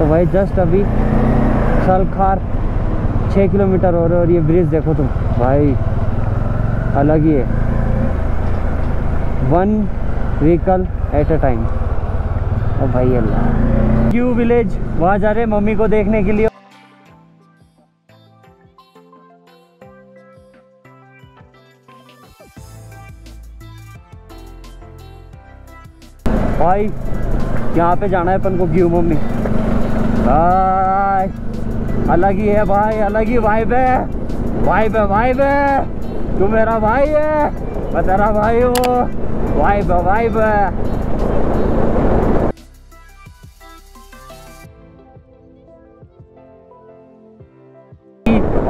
तो भाई जस्ट अभी सलखार छः किलोमीटर हो और और ये ब्रिज देखो तुम। भाई, अलग ही है। One vehicle at a time ओ भाई, अल्लाह। क्यू विलेज वहाँ जा रहे मम्मी को देखने के लिए। भाई, यहाँ पे जाना है अपन को क्यू मम्मी। अलग ही है भाई, अलग ही वाइब है। वाइब है वाइब है। तू मेरा भाई है, मैं तेरा भाई हूँ। है वाइब है।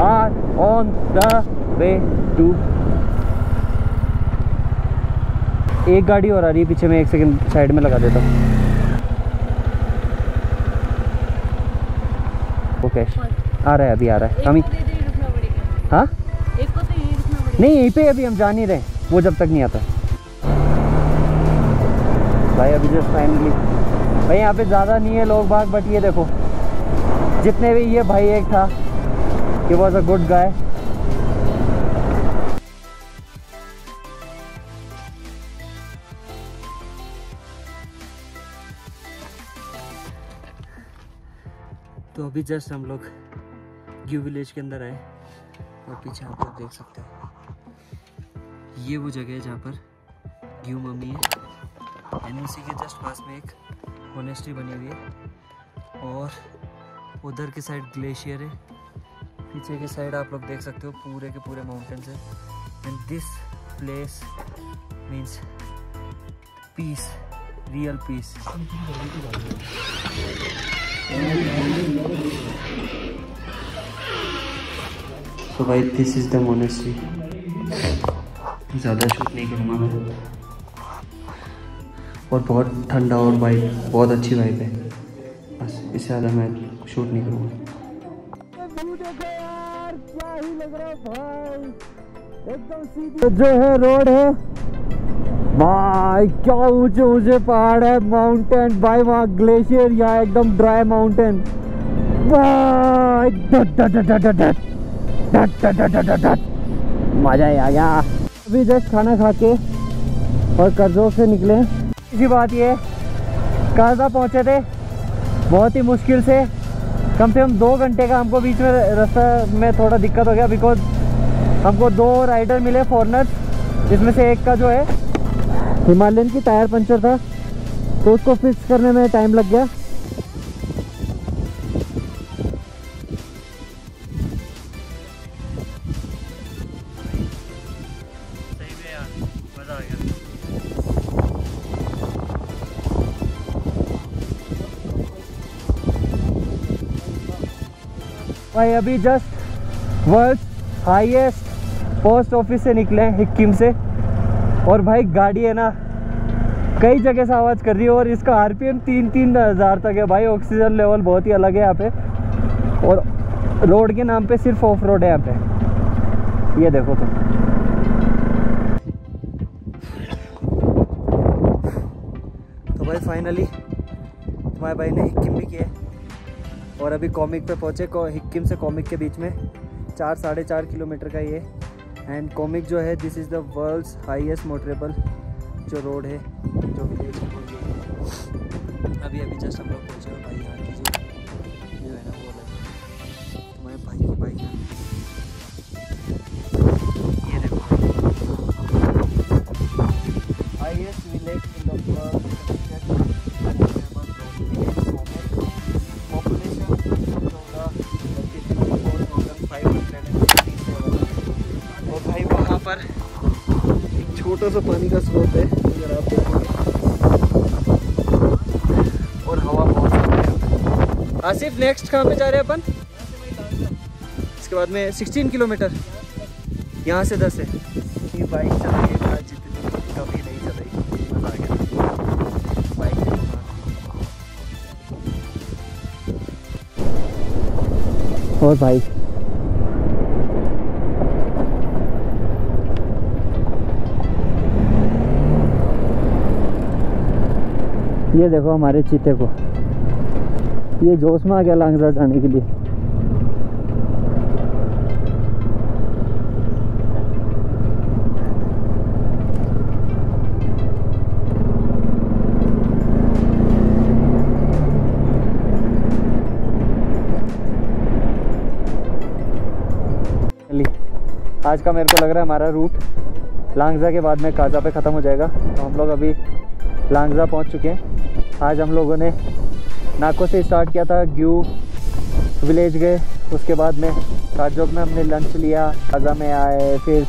Are on the way to एक गाड़ी और आ रही है, पीछे मैं एक सेकंड साइड में लगा देता हूँ। ओके आ रहा है अभी आ रहा है। कमी हाँ? एक को तो यही रुकना नहीं यहीं पे अभी हम जा नहीं रहे। वो जब तक नहीं आता। भाई अभी जस्ट फाइनली भाई यहाँ पे ज़्यादा नहीं है लोग बाग बट ये देखो। जितने भी ये भाई एक था। कि वॉज़ अ गुड गाय तो अभी जस्ट हम लोग ग्यू विलेज के अंदर आए और पीछे आप लोग देख सकते हो। ये वो जगह है जहाँ पर ग्यू मम्मी है। एन के जस्ट पास में एक मोनेस्ट्री बनी हुई है और उधर की साइड ग्लेशियर है। पीछे की साइड आप लोग देख सकते हो पूरे के पूरे माउंटेन्स है। And this place means peace real peace तो भाई दिस इज़ द मोनेस्ट्री ज़्यादा शूट नहीं करूँगा मैं और बहुत ठंडा और वाइब बहुत अच्छी वाइब है। बस इससे ज़्यादा मैं शूट नहीं करूँगा। जो है रोड है। भाई क्या ऊँचे ऊँचे पहाड़ है माउंटेन भाई वहाँ ग्लेशियर या एकदम ड्राई माउंटेन मज़ा ही आ गया अभी जस्ट खाना खा के और कर्जों से निकले इसी बात ये कर्जा पहुँचे थे बहुत ही मुश्किल से कम से कम दो घंटे का हमको बीच में रास्ता में थोड़ा दिक्कत हो गया बिकॉज़ हमको दो राइडर मिले फॉरनर जिसमें से एक का जो है हिमालयन की टायर पंचर था तो उसको फिक्स करने में टाइम लग गया। भाई, अभी just world highest post office से निकले हिक्किम से। और भाई गाड़ी है ना, कई जगह से आवाज़ कर रही है और इसका आरपीएम तीन तीन हज़ार तक है भाई। ऑक्सीजन लेवल बहुत ही अलग है यहाँ पे। और रोड के नाम पे सिर्फ़ ऑफ़ रोड है यहाँ पे। ये देखो तुम। तो भाई फाइनली तुम्हारे भाई ने हिक्किम भी किया और अभी कॉमिक पे पहुँचे हिक्किम से कॉमिक के बीच में। चार, साढ़े चार किलोमीटर का ये। एंड कॉमिक जो है this is the world's highest motorable जो रोड है, जो विलेज अभी अभी जस्ट हम लोग पहुँचे भाई यहाँ की जो है ना वो अलग पर। एक छोटा सा पानी का स्रोत है अगर आप देखोगे और हवा बहुत है। आसिफ नेक्स्ट कहाँ पे जा रहे हैं अपन? इसके बाद में 16 किलोमीटर। यहाँ से 10 है। ये बाइक चलाइए जितनी कभी नहीं चलाई मज़ा आ गया। बाइक और भाई ये देखो हमारे चीते को। ये जोश में आ गया लांगजा जाने के लिए। आज का मेरे को लग रहा है हमारा रूट लांगजा के बाद में काजा पे ख़त्म हो जाएगा। तो हम लोग अभी लांगजा पहुँच चुके हैं। आज हम लोगों ने नाको से स्टार्ट किया था ग्यू विलेज गए। उसके बाद में काजोक में हमने लंच लिया काजा में आए, फिर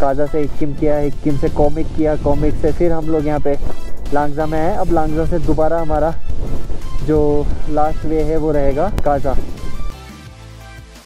काजा से इक्किम किया इक्किम से कॉमिक किया कॉमिक से फिर हम लोग यहाँ पे लांगजा में आए। अब लांगजा से दोबारा हमारा जो लास्ट वे है वो रहेगा काजा